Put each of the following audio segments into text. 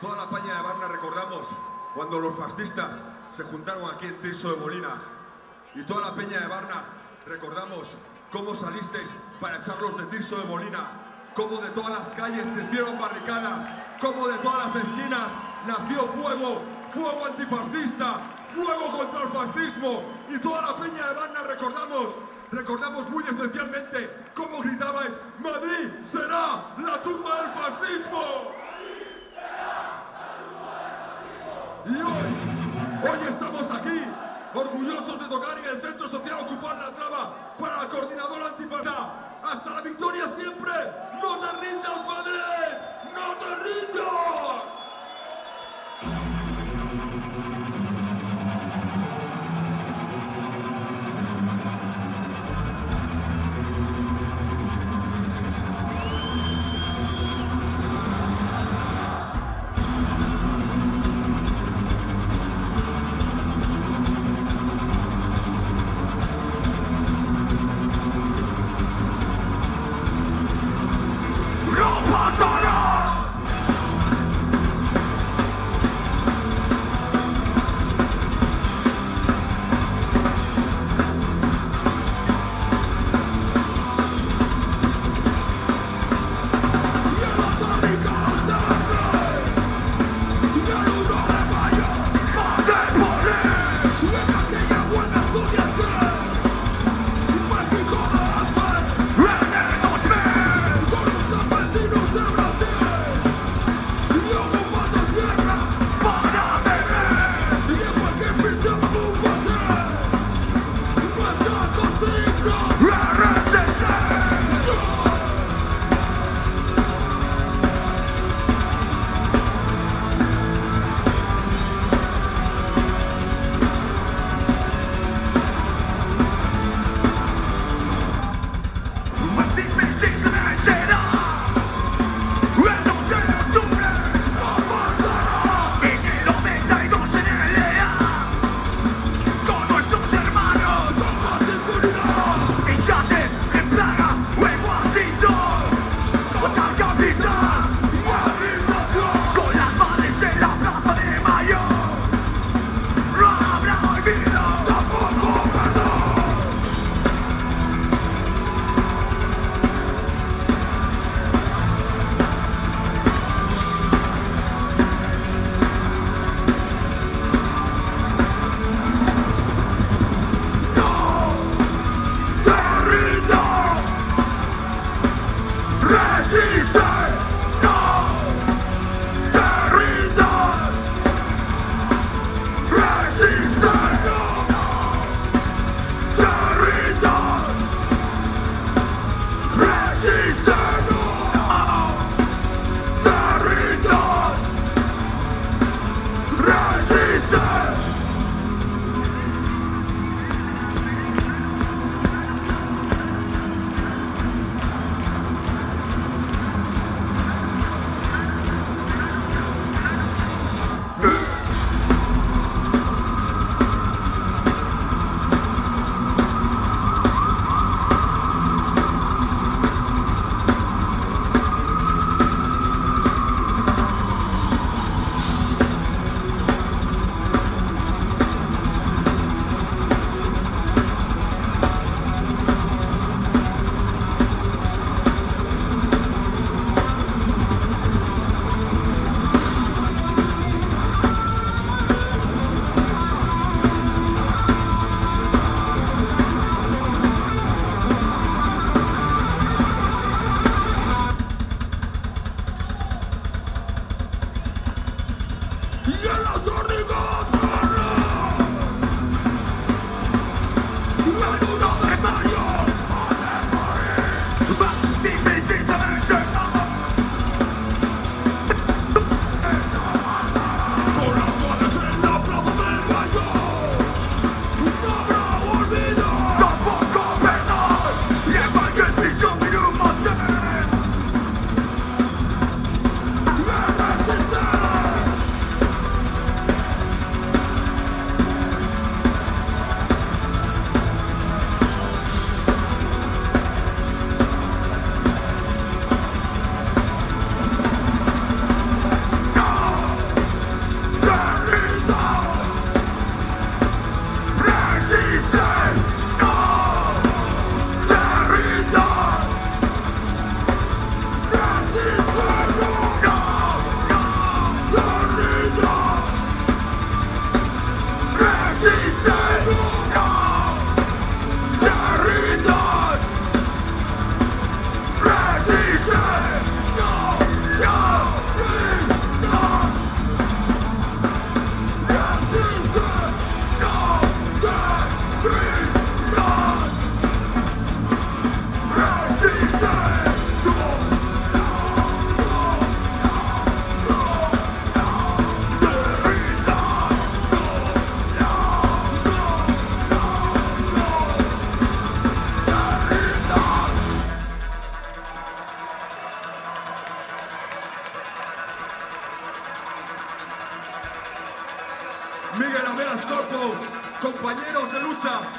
Toda la paña de Barna recordamos cuando los fascistas se juntaron aquí en Tirso de Molina. Y toda la peña de Barna recordamos cómo salisteis para echarlos de Tirso de Molina. Cómo de todas las calles crecieron barricadas. Cómo de todas las esquinas nació fuego. Fuego antifascista. Fuego contra el fascismo. Y toda la peña de Barna recordamos recordamos muy especialmente cómo gritabais, Madrid será la tumba del fascismo. Y hoy, estamos aquí, orgullosos de tocar en el Centro Social Ocupar la Traba para la coordinadora antifascista. Hasta la victoria siempre. No te rindas, Madrid. city.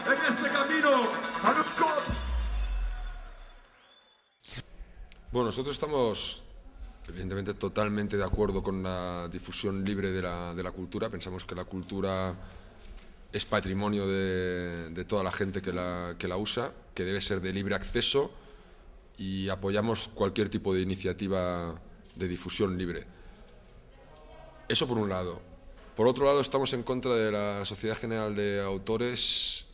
En este camino. Bueno, nosotros estamos evidentemente totalmente de acuerdo con la difusión libre de la, de la cultura. Pensamos que la cultura es patrimonio de, de toda la gente que la, que la usa, que debe ser de libre acceso y apoyamos cualquier tipo de iniciativa de difusión libre. Eso por un lado. Por otro lado, estamos en contra de la Sociedad General de Autores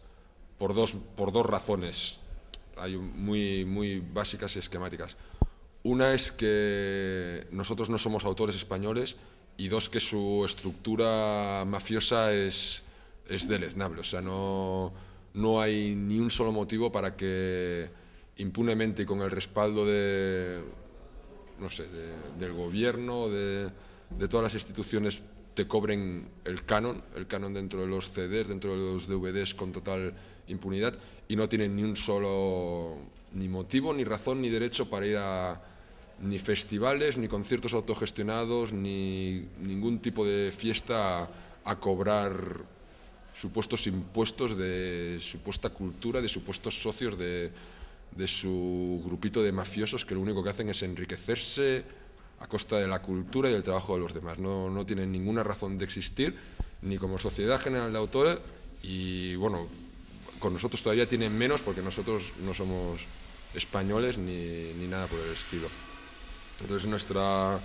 por dos, por dos razones hay muy, muy básicas y esquemáticas. Una es que nosotros no somos autores españoles y dos que su estructura mafiosa es, es deleznable. O sea, no, no hay ni un solo motivo para que impunemente y con el respaldo de, no sé, del gobierno, de, de, todas las instituciones, te cobren el canon, el canon dentro de los CDs, dentro de los DVDs con total impunidad y no tienen ni un solo ni motivo, ni razón, ni derecho para ir a ni festivales, ni conciertos autogestionados, ni ningún tipo de fiesta a, a cobrar supuestos impuestos de supuesta cultura, de supuestos socios de, de su grupito de mafiosos que lo único que hacen es enriquecerse a costa de la cultura y del trabajo de los demás. No, no tienen ninguna razón de existir, ni como Sociedad General de Autores, y bueno, con nosotros todavía tienen menos porque nosotros no somos españoles ni, ni nada por el estilo. Entonces nuestra,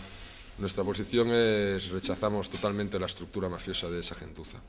nuestra posición es rechazamos totalmente la estructura mafiosa de esa gentuza.